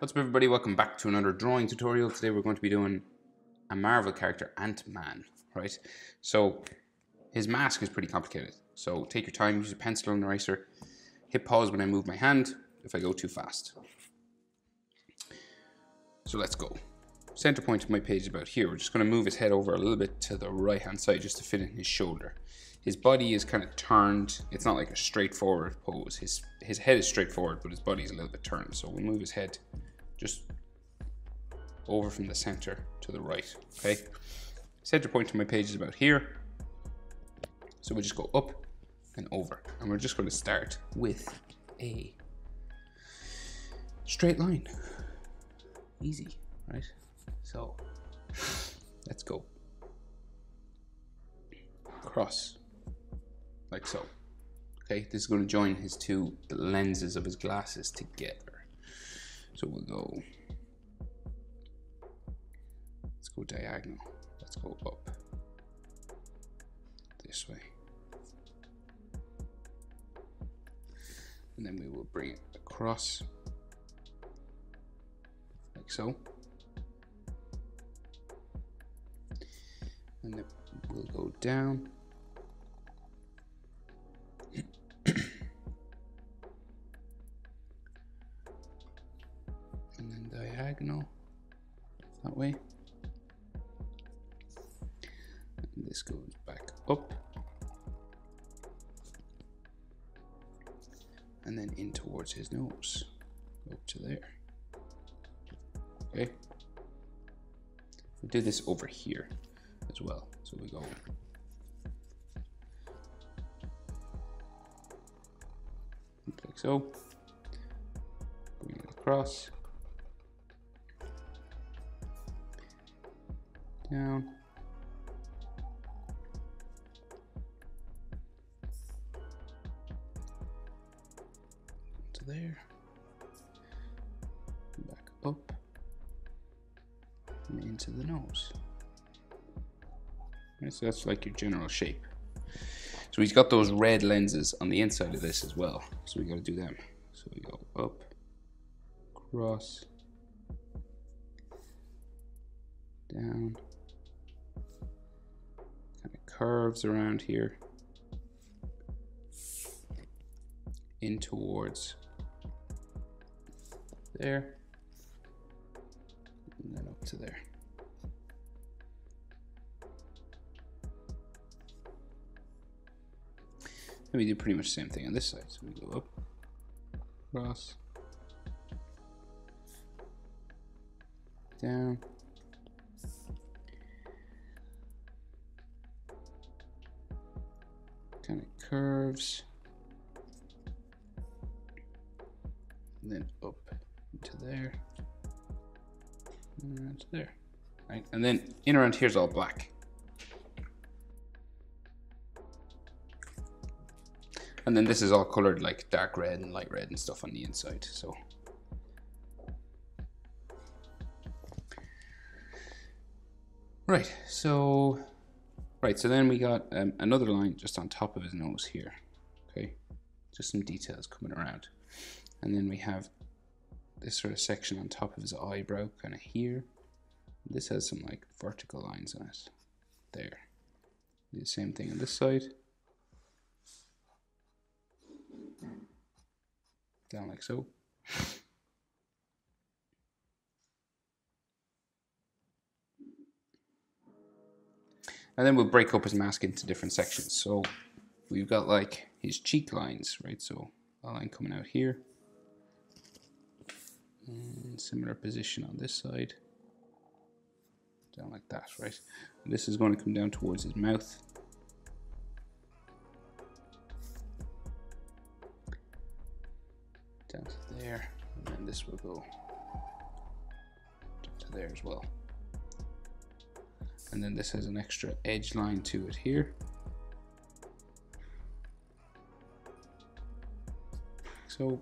What's up everybody, welcome back to another drawing tutorial. Today we're going to be doing a Marvel character, Ant-Man, right? So his mask is pretty complicated. So take your time, use a pencil and eraser. Hit pause when I move my hand if I go too fast. So let's go. Center point of my page is about here. We're just going to move his head over a little bit to the right hand side just to fit in his shoulder. His body is kind of turned. It's not like a straightforward pose. His his head is straightforward, but his body is a little bit turned. So we'll move his head just over from the center to the right. Okay. Center point of my page is about here. So we just go up and over. And we're just going to start with a straight line. Easy, right? So let's go. Cross. Like so. Okay, this is going to join his two lenses of his glasses together. So we'll go. Let's go diagonal. Let's go up this way. And then we will bring it across like so. And then we'll go down. Diagonal that way. And this goes back up. And then in towards his nose. Up to there. Okay. We do this over here as well. So we go like so. Across. Down. To there. Back up. And into the nose. Right, so that's like your general shape. So he's got those red lenses on the inside of this as well. So we got to do them. So we go up, cross, down, curves around here, in towards there, and then up to there. And we do pretty much the same thing on this side. So we go up, cross, down, kind of curves, and then up into there, and around to there. Right, and then in around here is all black. And then this is all colored like dark red and light red and stuff on the inside. So right, so right, so then we got um, another line just on top of his nose here. Okay, just some details coming around, and then we have this sort of section on top of his eyebrow, kind of here. This has some like vertical lines on it. There. Do the same thing on this side. down like so. And then we'll break up his mask into different sections. So we've got like his cheek lines, right? So a line coming out here. And similar position on this side. Down like that, right? And this is going to come down towards his mouth. down to there, and then this will go to there as well. And then this has an extra edge line to it here. So,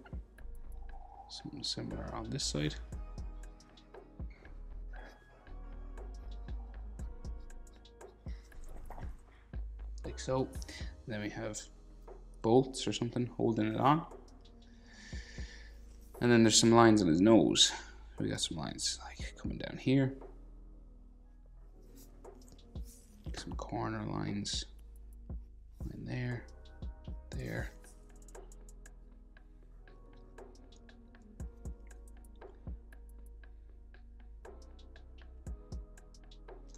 something similar on this side. Like so. then we have bolts or something holding it on. And then there's some lines on his nose, we got some lines like coming down here. Some corner lines. in there, there.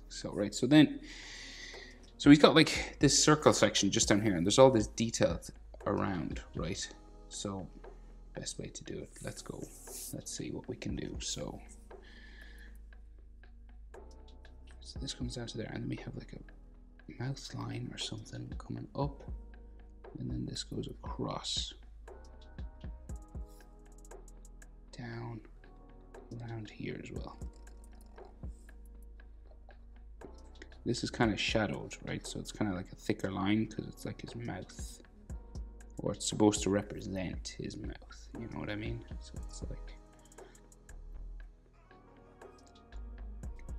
So, right, so then, so we've got like this circle section just down here, and there's all this detail around, right? So, best way to do it, let's go, let's see what we can do. So, so this comes down to there, and then we have like a mouth line or something coming up, and then this goes across, down, around here as well. This is kind of shadowed, right? So it's kind of like a thicker line because it's like his mouth. Or it's supposed to represent his mouth. You know what I mean? So it's like...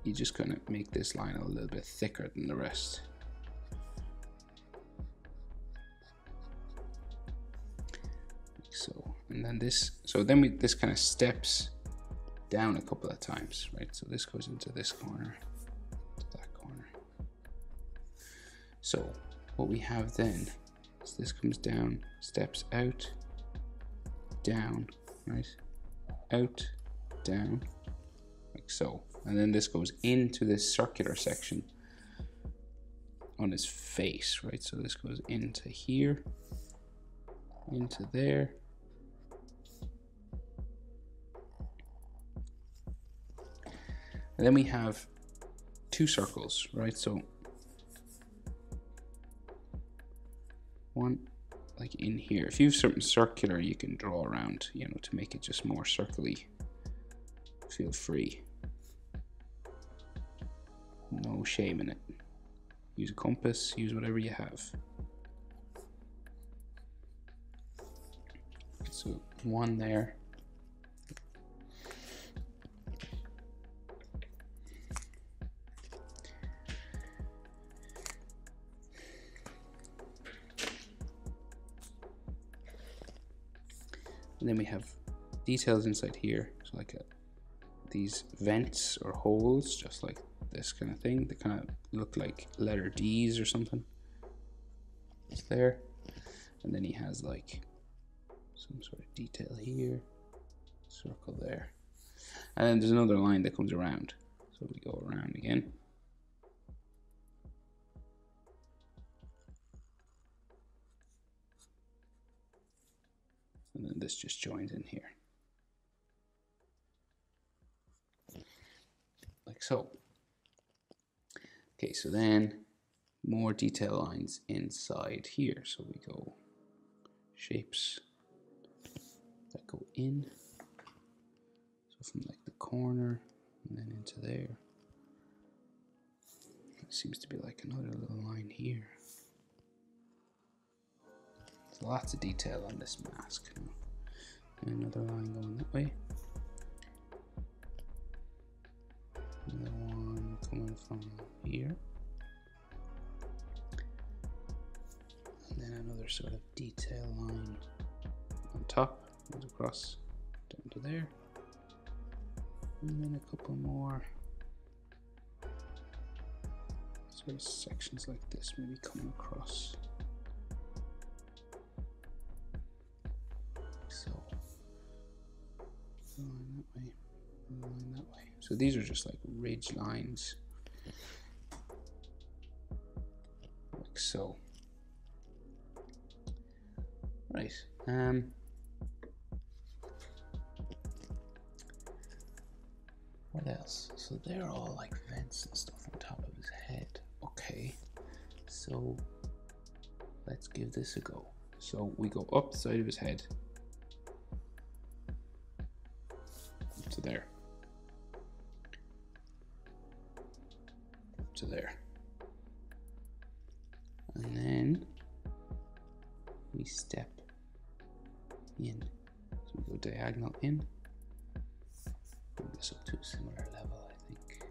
You just kind of make this line a little bit thicker than the rest. Then this so then we this kind of steps down a couple of times right so this goes into this corner that corner. So what we have then is this comes down, steps out, down, right? Out, down, like so. And then this goes into this circular section on his face, right? So this goes into here, into there. And then we have two circles, right? So one like in here. If you have something circular you can draw around, you know, to make it just more circly. Feel free. No shame in it. Use a compass, use whatever you have. So one there. And then we have details inside here, so like a, these vents or holes, just like this kind of thing. They kind of look like letter D's or something. It's there. And then he has like some sort of detail here, circle there. And then there's another line that comes around. So we go around again. This just joins in here. Like so. Okay, so then more detail lines inside here. So we go shapes that go in. So from like the corner and then into there. It seems to be like another little line here There's lots of detail on this mask. Another line going that way. Another one coming from here. And then another sort of detail line on top, goes across down to there. And then a couple more sort of sections like this maybe coming across. So these are just like ridge lines. Like so. Right. Um, what else? So they're all like vents and stuff on top of his head. Okay. So let's give this a go. So we go up the side of his head in. So we go diagonal in. Bring this up to a similar level, I think.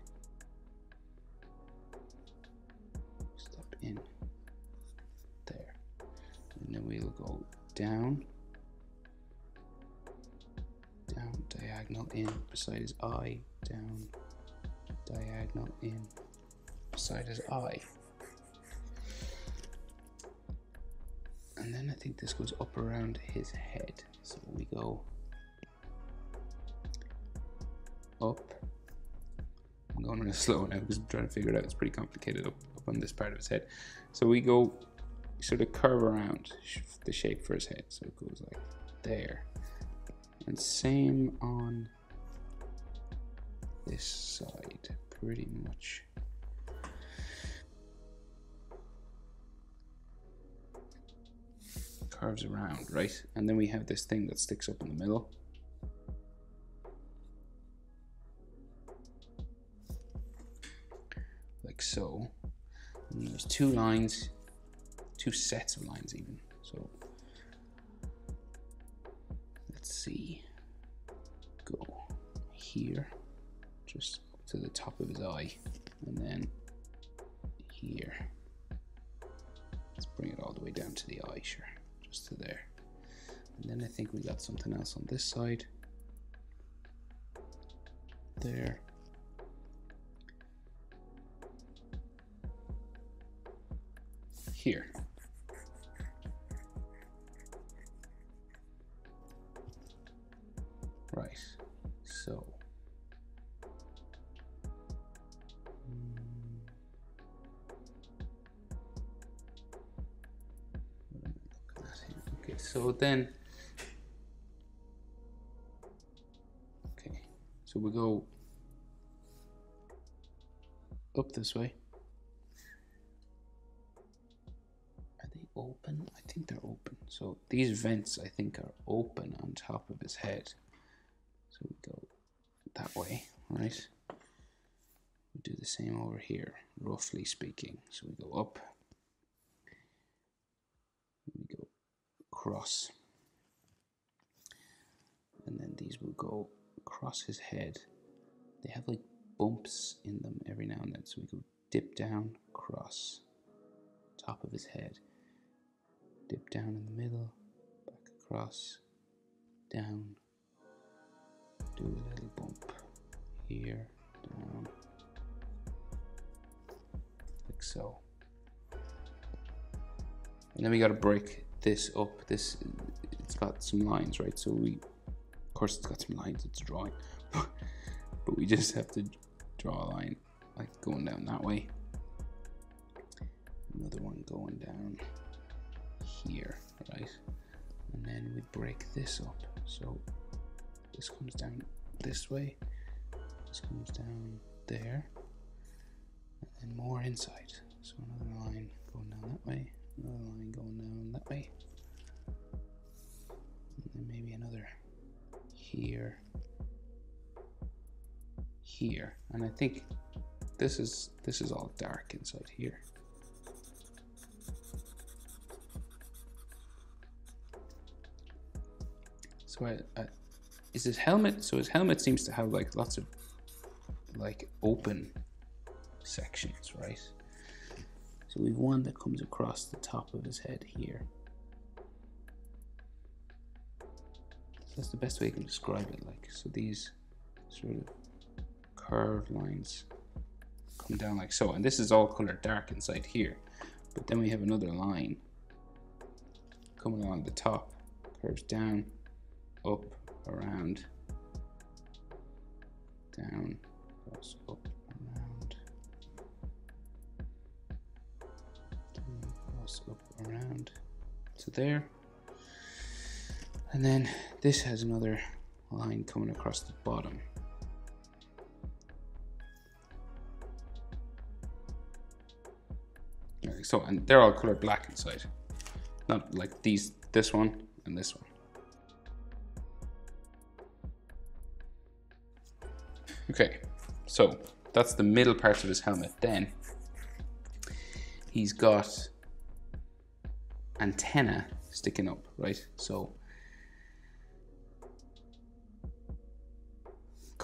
Step in. There. And then we'll go down. down diagonal in beside his eye, down, diagonal in beside his eye. And then I think this goes up around his head. So we go up. I'm going real slow now because I'm trying to figure it out. It's pretty complicated up, up on this part of his head. So we go sort of curve around the shape for his head. So it goes like there. And same on this side, pretty much. Curves around, right? And then we have this thing that sticks up in the middle. Like so. And there's two lines, two sets of lines even. So let's see, go here, just to the top of his eye, and then here. Let's bring it all the way down to the eye, sure, just to there. And then I think we got something else on this side. There. Here. Then. Okay, so we go up this way. Are they open? I think they're open. So these vents, I think, are open on top of his head. So we go that way, right? We do the same over here, roughly speaking. So we go up, we go across, and then these will go across his head. They have like bumps in them every now and then. So we go dip down, cross, top of his head, dip down in the middle, back across, down, do a little bump here, down, like so. And then we got a break this up. This it's got some lines, right? So we, of course, it's got some lines. It's drawing, but we just have to draw a line like going down that way. Another one going down here, right? And then we break this up. So this comes down this way, this comes down there, and then more inside. So another line going down that way, another line going down way, and then maybe another here, here, and I think this is this is all dark inside here. So I, I is his helmet so his helmet seems to have like lots of like open sections right? So we've one that comes across the top of his head here that's the best way I can describe it like so these sort of curved lines come down like so and this is all colored dark inside here but then we have another line coming along the top curves down up around, down, cross up, around, down, cross up, around to there. And then this has another line coming across the bottom. So, and they're all colored black inside. Not like these, this one and this one. Okay, so that's the middle part of his helmet. Then he's got antenna sticking up, right? So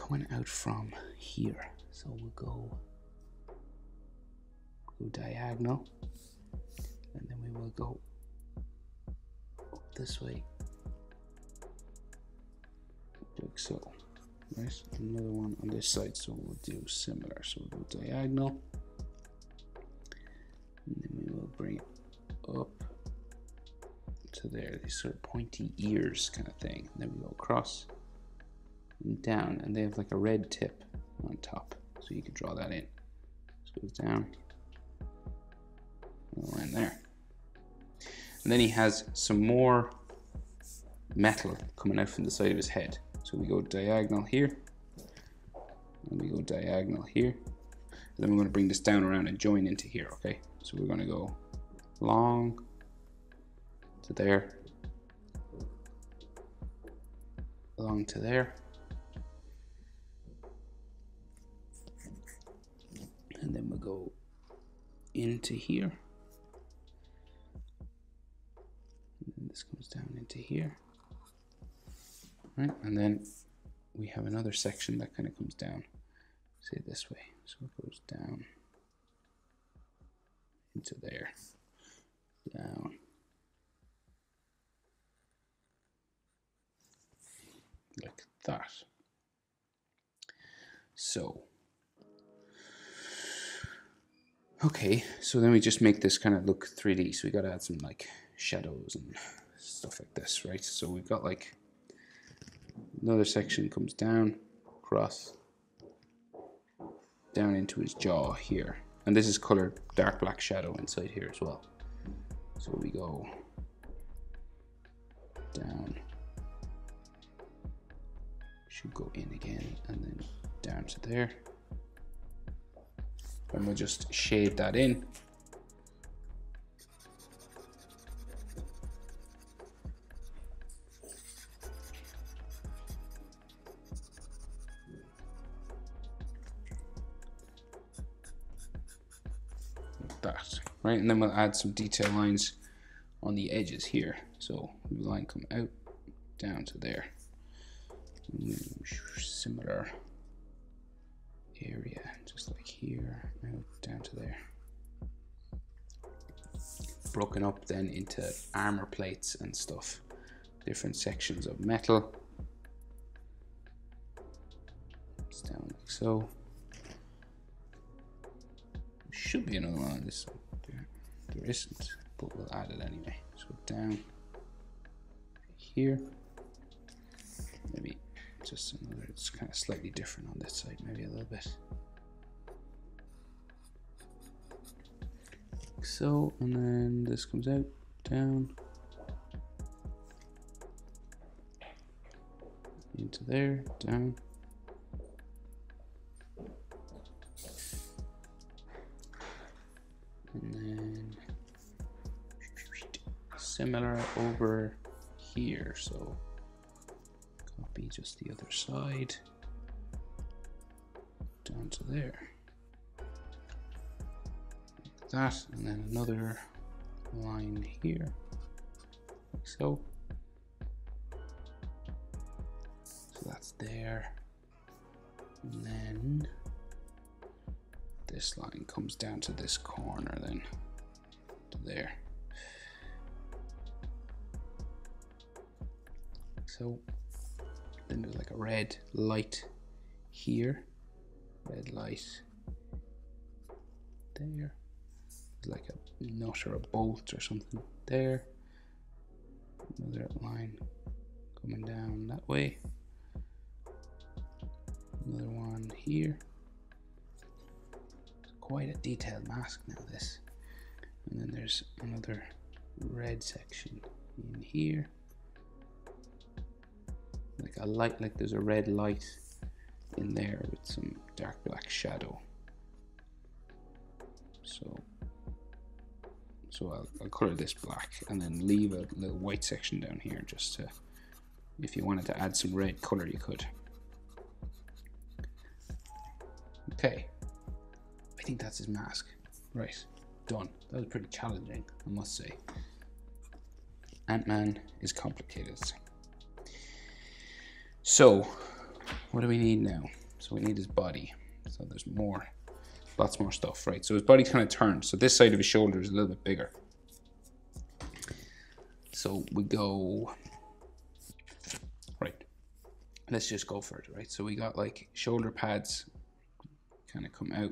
coming out from here. So we'll go go diagonal and then we will go up this way like so Right, another one on this side, so we'll do similar. So we'll go diagonal. And then we will bring it up to there, these sort of pointy ears kind of thing. And then we go across down, and they have like a red tip on top. So you can draw that in. It goes down, and there. And then he has some more metal coming out from the side of his head. So we go diagonal here, and we go diagonal here. And then we're going to bring this down around and join into here, okay? So we're going to go long to there, along to there. Go into here. And this comes down into here. Right, and then we have another section that kind of comes down, say this way. So it goes down into there, down. Like that. So, okay, so then we just make this kind of look 3D. So we got to add some like shadows and stuff like this, right? So we've got like another section comes down, across, down into his jaw here. And this is colored dark black shadow inside here as well. So we go down, should go in again and then down to there. And we'll just shade that in. that, right? And then we'll add some detail lines on the edges here. So we line come out down to there. Similar area, like here, down to there. Broken up then into armor plates and stuff. Different sections of metal. It's down like so should be another one on this. There, there isn't, but we'll add it anyway. So down here, maybe just another, it's kind of slightly different on this side, maybe a little bit. So, and then this comes out, down, into there, down, and then similar over here so copy just the other side. Down to there that and then another line here like so. So that's there. And then this line comes down to this corner then to there. So then there's like a red light here red light there like a nut or a bolt or something there. Another line coming down that way. Another one here. Quite a detailed mask now this. And then there's another red section in here. Like a light like there's a red light in there with some dark black shadow. So so I'll, I'll color this black and then leave a little white section down here just to if you wanted to add some red color you could okay I think that's his mask. Right, done. That was pretty challenging, I must say. Ant-Man is complicated. So, what do we need now? So we need his body. So there's more, lots more stuff, right? So his body kind of turned. So this side of his shoulder is a little bit bigger. So we go, right. let's just go for it, right? So we got like shoulder pads kind of come out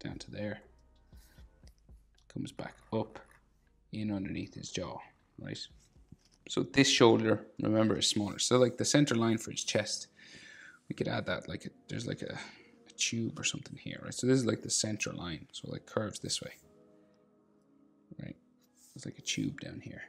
down to there, comes back up, in underneath his jaw, right? So this shoulder, remember, is smaller. So like the center line for his chest, we could add that like a, there's like a, tube or something here, right? So this is like the center line, so like curves this way, right? It's like a tube down here.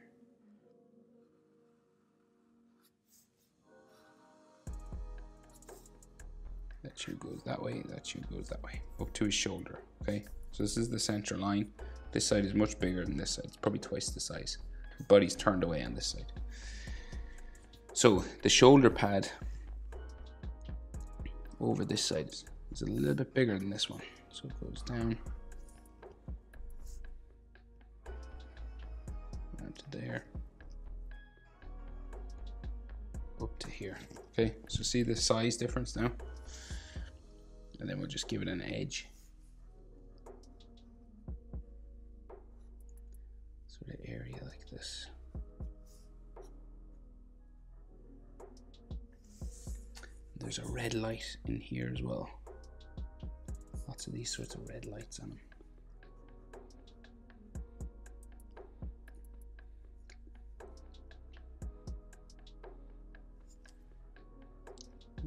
That tube goes that way, that tube goes that way, up to his shoulder, okay? So this is the center line. This side is much bigger than this side. It's probably twice the size. The body's turned away on this side. So the shoulder pad over this side is a little bit bigger than this one. So it goes down, down to there, up to here. Okay, so see the size difference now? and then we'll just give it an edge. Sort of area like this. There's a red light in here as well. Lots of these sorts of red lights on them.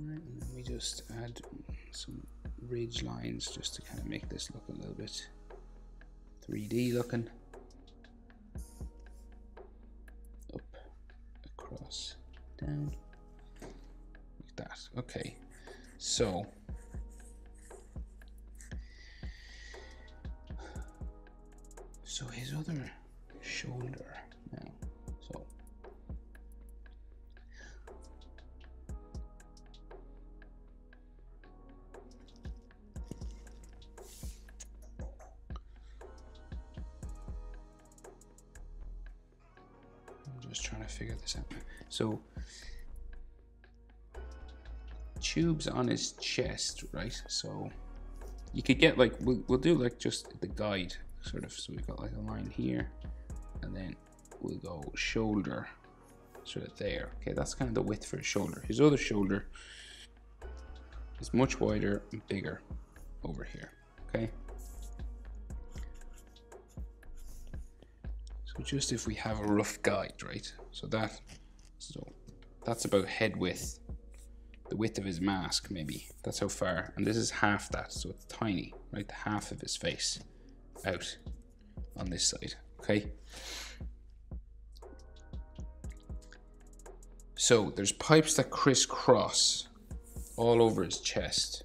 Right, and then we just add some ridge lines just to kind of make this look a little bit 3D looking. Up, across, down, like that. Okay, so so his other shoulder now. So I'm just trying to figure this out. So tubes on his chest, right? So you could get like we'll, we'll do like just the guide sort of. So we've got like a line here, and then we'll go shoulder sort of there. Okay, that's kind of the width for his shoulder. His other shoulder is much wider and bigger over here. Okay. So just if we have a rough guide, right? So that, so that's about head width, the width of his mask, maybe. That's how far. And this is half that, so it's tiny, right? The Half of his face out on this side, okay? So there's pipes that crisscross all over his chest.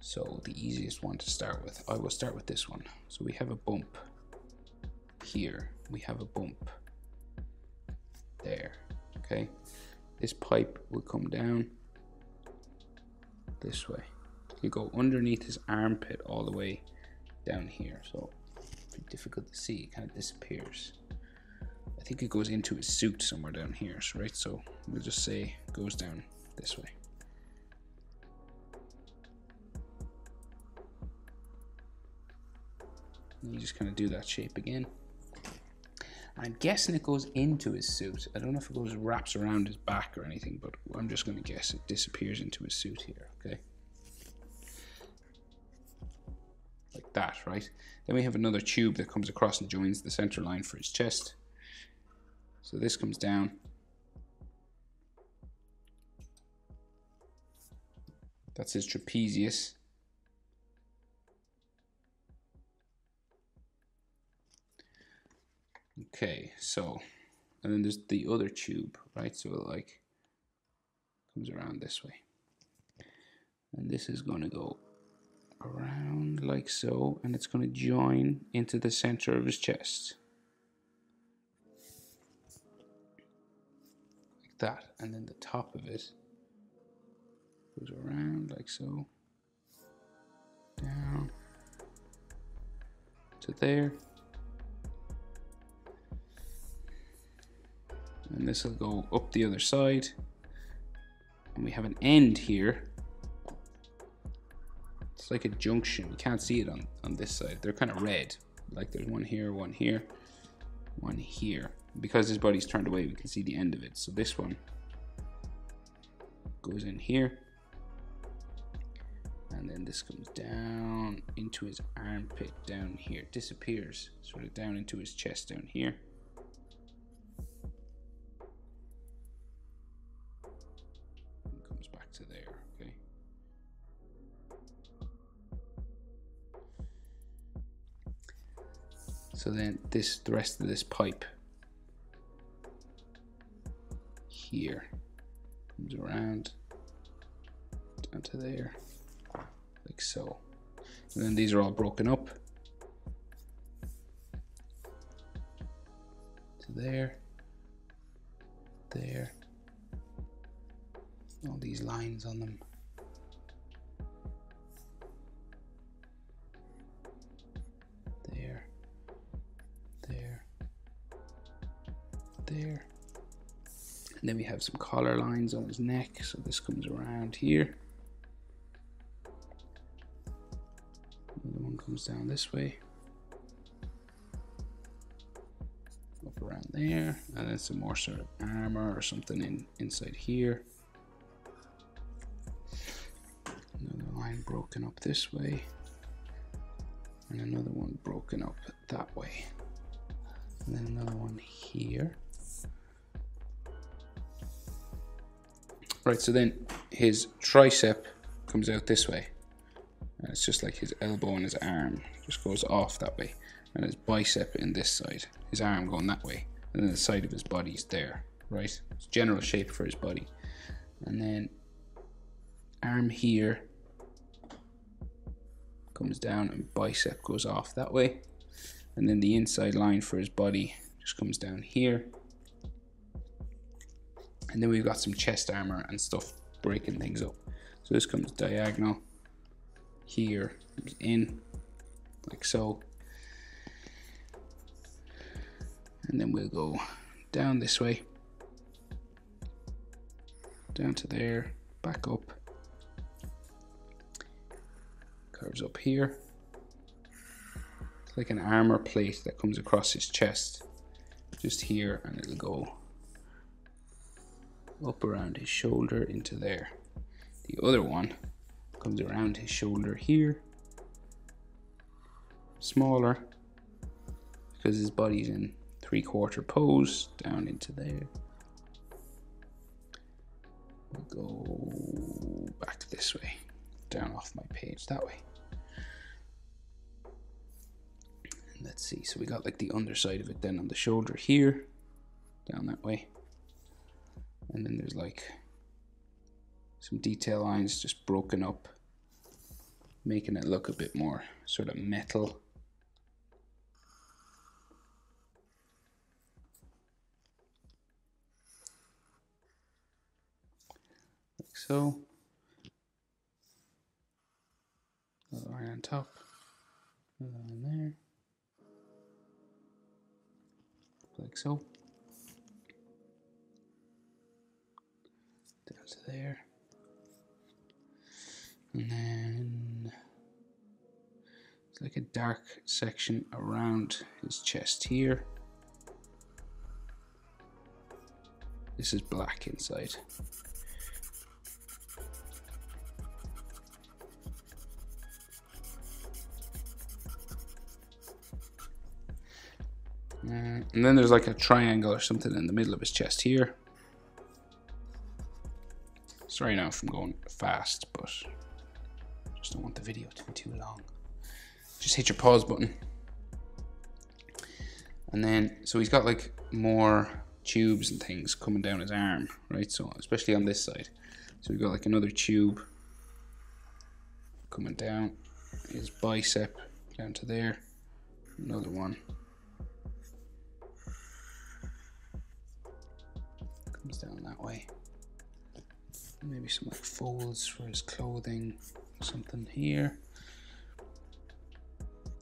So the easiest one to start with, I will start with this one. So we have a bump here we have a bump there okay this pipe will come down this way you go underneath his armpit all the way down here so difficult to see. It kind of disappears. I think it goes into his suit somewhere down here right? So we'll just say goes down this way. And you just kind of do that shape again. I'm guessing it goes into his suit. I don't know if it goes wraps around his back or anything, but I'm just going to guess it disappears into his suit here, okay? Like that, right? Then we have another tube that comes across and joins the center line for his chest. So this comes down. That's his trapezius. Okay, so, and then there's the other tube, right? So it like comes around this way. And this is going to go around like so, and it's going to join into the center of his chest. Like that. And then the top of it goes around like so. Down to there. and this will go up the other side and we have an end here it's like a junction. You can't see it on on this side. They're kind of red. Like there's one here one here one here. Because his body's turned away we can see the end of it. So this one goes in here. And then this comes down into his armpit down here, disappears sort of down into his chest down here. So then this, the rest of this pipe. Here. Comes around. Down to there, like so. And then these are all broken up. To there, there, all these lines on them. There. And then we have some collar lines on his neck, so this comes around here. Another one comes down this way. Up around there, and then some more sort of armor or something in inside here. Another line broken up this way. And another one broken up that way. And then another one here. Right, so then his tricep comes out this way. And it's just like his elbow and his arm just goes off that way. And his bicep in this side, his arm going that way. And then the side of his body is there, right? It's general shape for his body. And then arm here comes down and bicep goes off that way. And then the inside line for his body just comes down here and then we've got some chest armor and stuff breaking things up. So this comes diagonal here, comes in like so. And then we'll go down this way, down to there, back up, curves up here. It's like an armor plate that comes across his chest, just here, and it'll go up around his shoulder into there. The other one comes around his shoulder here, smaller because his body's in three quarter pose down into there. Go back this way, down off my page that way. And let's see, so we got like the underside of it then on the shoulder here, down that way and then there's like some detail lines just broken up making it look a bit more sort of metal. Like so. Another line on top. Another line there. Like so to there. And then it's like a dark section around his chest here. This is black inside. Uh, and then there's like a triangle or something in the middle of his chest here. Sorry now if I'm going fast, but just don't want the video to be too long. Just hit your pause button. And then, so he's got like more tubes and things coming down his arm, right? So, especially on this side. So we've got like another tube coming down his bicep down to there. Another one. Comes down that way maybe some like folds for his clothing, something here.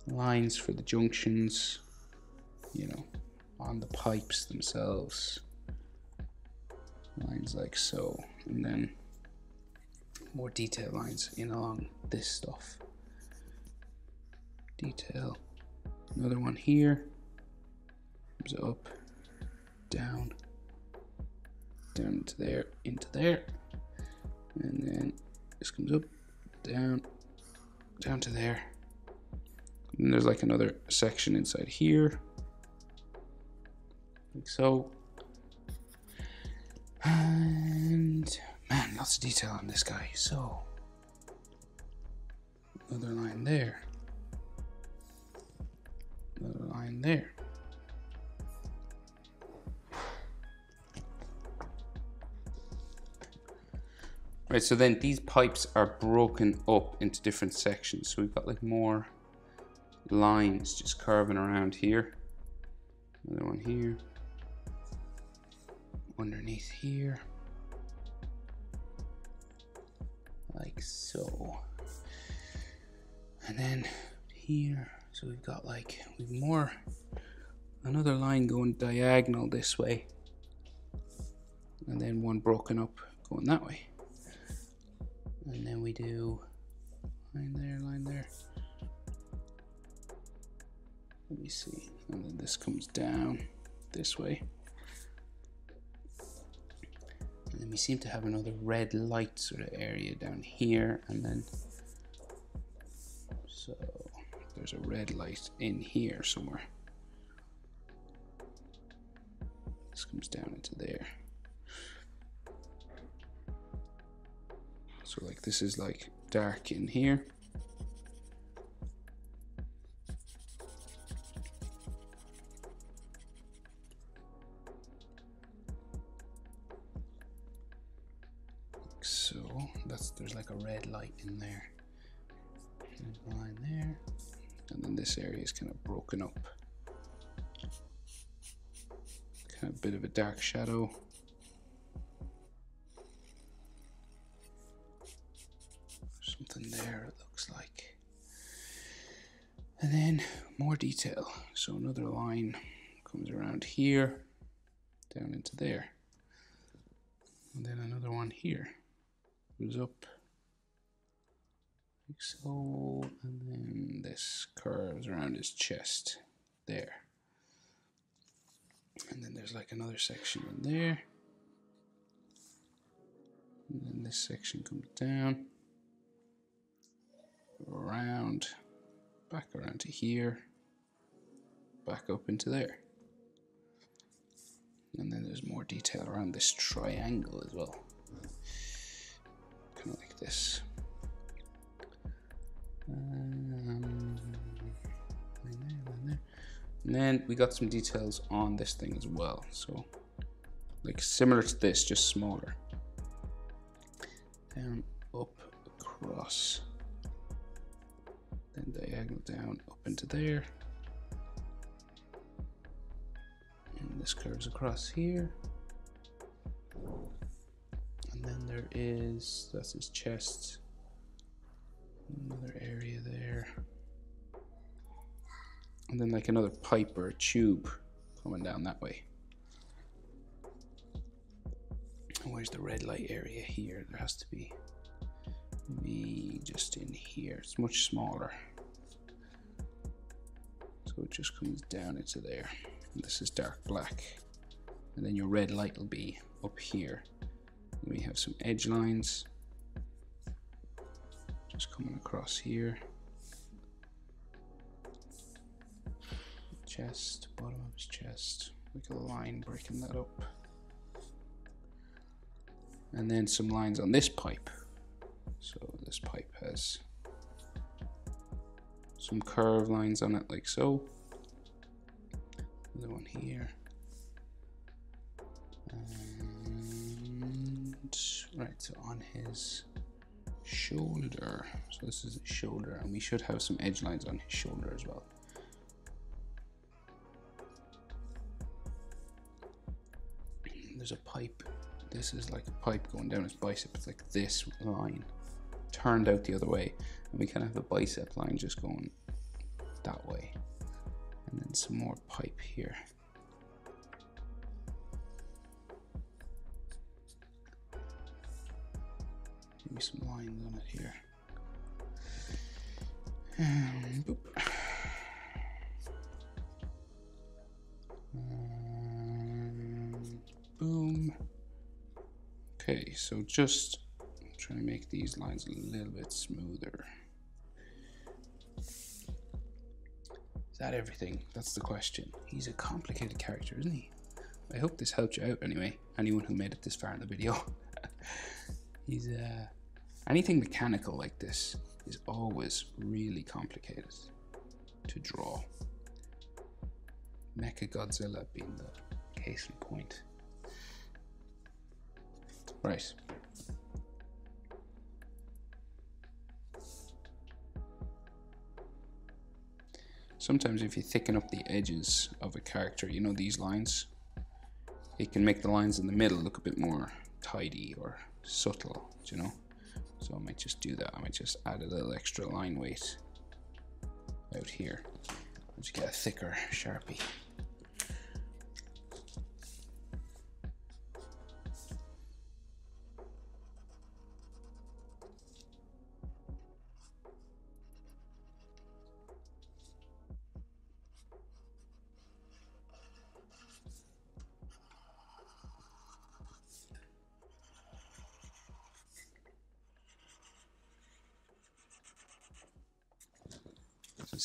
Lines for the junctions, you know, on the pipes themselves. Lines like so, and then more detail lines in along this stuff. Detail. Another one here. Comes up, down, down to there, into there And then this comes up, down, down to there. And there's like another section inside here. Like so. And man, lots of detail on this guy. So another line there. Another line there. Right, so then these pipes are broken up into different sections. So we've got like more lines just curving around here. Another one here. Underneath here. Like so. And then here, so we've got like, we've more, another line going diagonal this way. And then one broken up going that way. And then we do line there, line there. Let me see. And then this comes down this way. And then we seem to have another red light sort of area down here. And then, so there's a red light in here somewhere. This comes down into there. So like this is like dark in here. Like so that's there's like a red light in there. line there. And then this area is kind of broken up. Kind of a bit of a dark shadow. There, it looks like. And then more detail. So another line comes around here, down into there. And then another one here goes up like so, and then this curves around his chest there. And then there's like another section in there. And then this section comes down around, back around to here, back up into there. And then there's more detail around this triangle as well. Kind of like this. Um, and then we got some details on this thing as well. So like similar to this, just smaller. There. And this curves across here. And then there is, that's his chest. Another area there. And then like another pipe or a tube coming down that way. where's the red light area here? There has to be maybe just in here. It's much smaller. So it just comes down into there. And this is dark black. And then your red light will be up here. And we have some edge lines just coming across here. Chest, bottom of his chest, like a line breaking that up. And then some lines on this pipe. So this pipe has some curve lines on it like so. Another one here. And right, so on his shoulder. So this is his shoulder, and we should have some edge lines on his shoulder as well. There's a pipe. This is like a pipe going down his bicep. It's like this line turned out the other way and we kind of have a bicep line just going that way and then some more pipe here maybe some lines on it here and boop. Boom okay so just Trying to make these lines a little bit smoother. That everything? That's the question. He's a complicated character, isn't he? I hope this helped you out anyway. Anyone who made it this far in the video. He's uh anything mechanical like this is always really complicated to draw. Mecha Godzilla being the case in point. Right. Sometimes if you thicken up the edges of a character, you know these lines, it can make the lines in the middle look a bit more tidy or subtle, you know? So I might just do that. I might just add a little extra line weight out here. Just get a thicker Sharpie.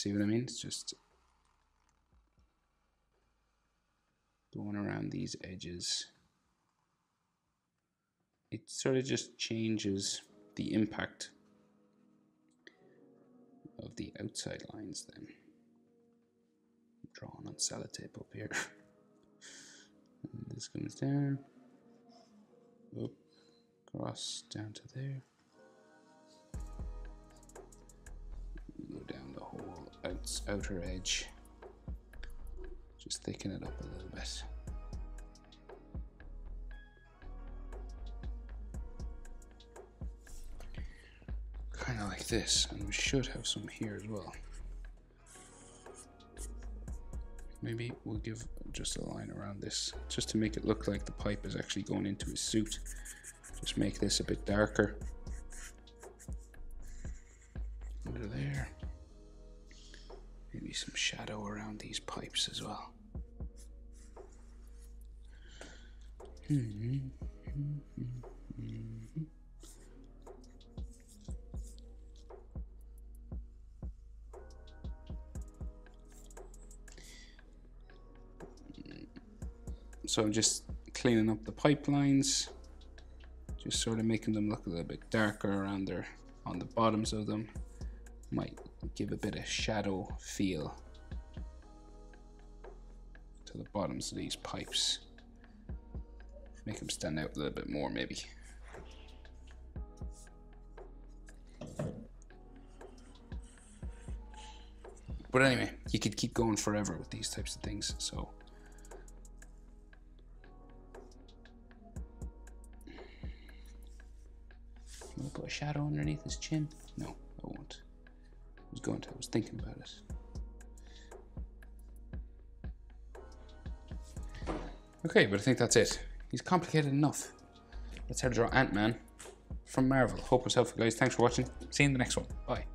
See what I mean? It's just going around these edges. It sort of just changes the impact of the outside lines then. I'm drawing on sellotape up here. this comes down. Up, across down to there. Its outer edge. Just thicken it up a little bit. Kind of like this, and we should have some here as well. Maybe we'll give just a line around this, just to make it look like the pipe is actually going into his suit. Just make this a bit darker. Some shadow around these pipes as well. So I'm just cleaning up the pipelines, just sort of making them look a little bit darker around there on the bottoms of them. Might give a bit of shadow feel to the bottoms of these pipes. Make them stand out a little bit more maybe. But anyway, you could keep going forever with these types of things, so. I'm put a shadow underneath his chin? No, going to. I was thinking about it. Okay, but I think that's it. He's complicated enough. Let's how to draw Ant-Man from Marvel. Hope was helpful, guys. Thanks for watching. See you in the next one. Bye.